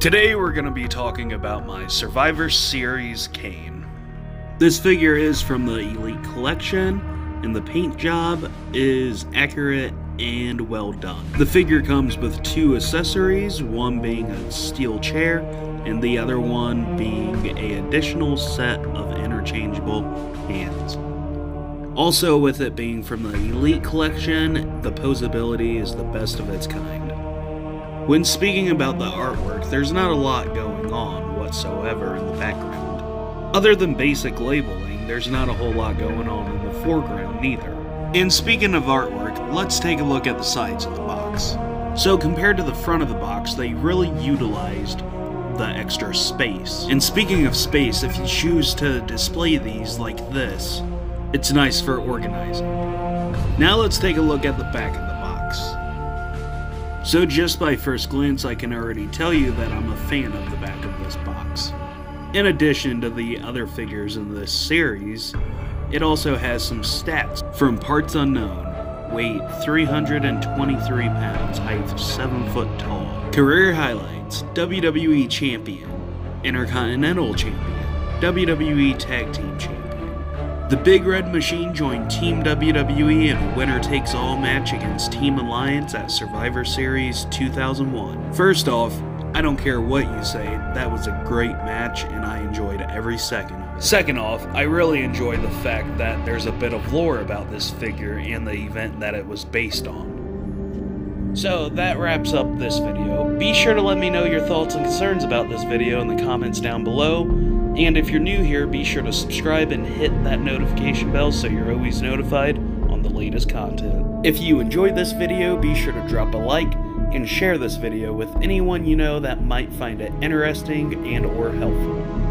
Today we're going to be talking about my Survivor Series Kane. This figure is from the Elite Collection, and the paint job is accurate and well done. The figure comes with two accessories, one being a steel chair, and the other one being a additional set of interchangeable hands. Also, with it being from the Elite Collection, the posability is the best of its kind. When speaking about the artwork, there's not a lot going on whatsoever in the background. Other than basic labeling, there's not a whole lot going on in the foreground neither. And speaking of artwork, let's take a look at the sides of the box. So compared to the front of the box, they really utilized the extra space. And speaking of space, if you choose to display these like this, it's nice for organizing. Now let's take a look at the back of the box. So just by first glance I can already tell you that I'm a fan of the back of this box. In addition to the other figures in this series, it also has some stats from Parts Unknown, weight 323 pounds, height 7 foot tall. Career highlights WWE Champion, Intercontinental Champion, WWE Tag Team Champion. The Big Red Machine joined Team WWE in a winner takes all match against Team Alliance at Survivor Series 2001. First off, I don't care what you say, that was a great match and I enjoyed every second of it. Second off, I really enjoy the fact that there's a bit of lore about this figure and the event that it was based on. So that wraps up this video. Be sure to let me know your thoughts and concerns about this video in the comments down below. And if you're new here, be sure to subscribe and hit that notification bell so you're always notified on the latest content. If you enjoyed this video, be sure to drop a like and share this video with anyone you know that might find it interesting and or helpful.